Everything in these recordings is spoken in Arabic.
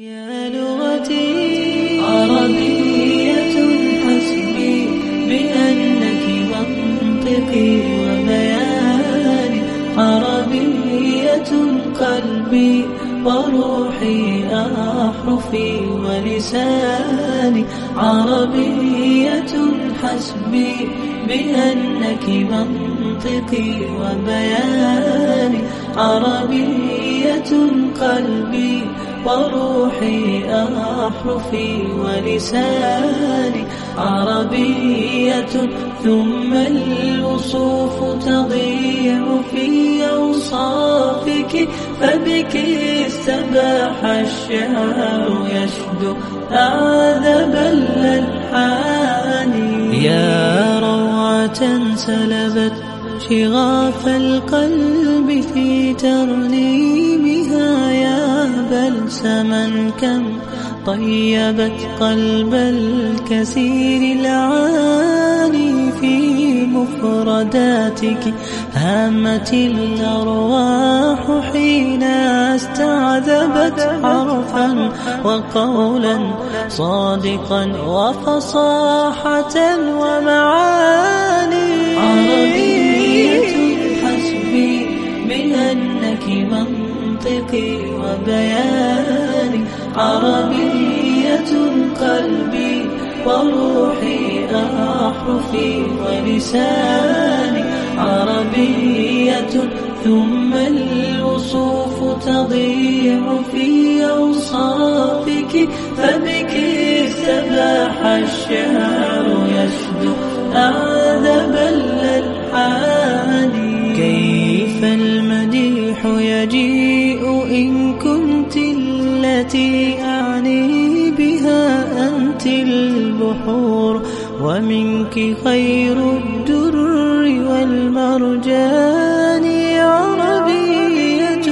يا لغتي عربية حسبي بأنك منطقي وبياني عربية قلبي وروحي أحرفي ولساني. عربية حسبي بأنك منطقي وبياني عربية قلبي وروحي أحرفي ولساني عربية ثم الوصوف تضيع في أوصافك فبك استباح الشعر يشدو أعذب الألحان. يا روعة سلبت شغاف القلب في ترنيمها يا بلسما كم طيبت قلب الكثير العاني في مفرداتك. هامت الأرواح حين استعذبت حرفا وقولا صادقا وفصاحة ومعاني. عربية حسبي بأنك منطقي وبياني عربية قلبي وروحي أحرفي ولساني. عربية ثم الوصوف تضيع في أوصافك فبك استباح الشعر البحور ومنك خير الدر والمرجان عربية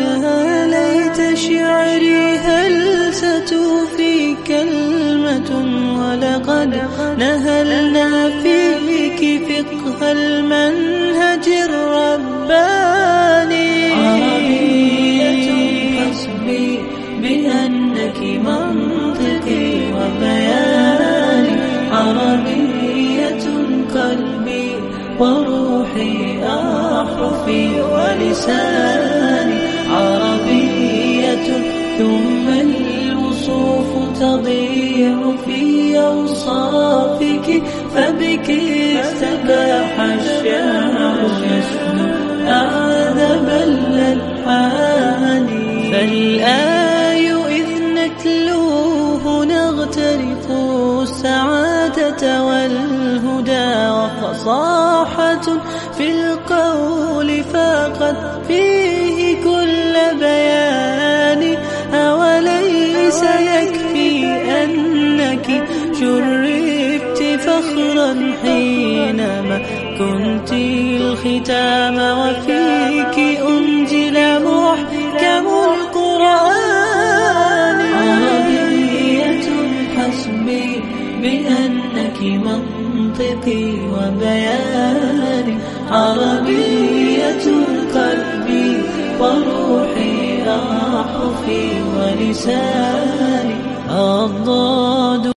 يا ليت شعري هل ستوفي كلمة ولقد نهلنا فيك فقه المنهج الرباني. عربية حسبي بأنك منطقي وروحي أحرفي ولساني عربية ثم الوصوف تضيع في أوصافك فبك استباح الشعر يشدو أعذب الألحان فالآي وفصاحة في القول فقد فيه كل بيان. أوليس يكفي أنك شرفت فخرا حينما كنت الختام؟ وفيك أنزل منطقي وبياني عربية قلبي وروحي أحرفي ولساني. الضاد